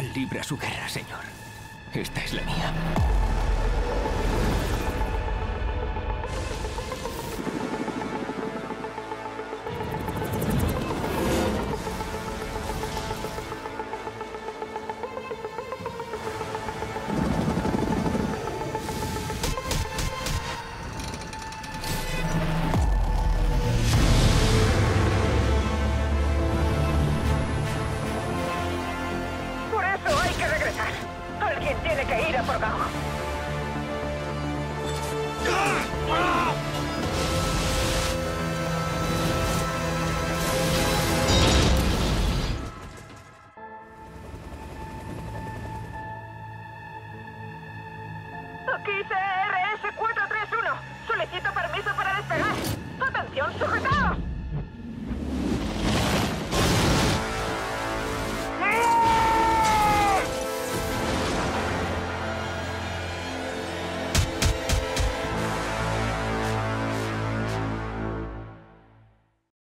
libra su guerra, señor. Esta es la mía. Alguien tiene que ir a por Gao. CRS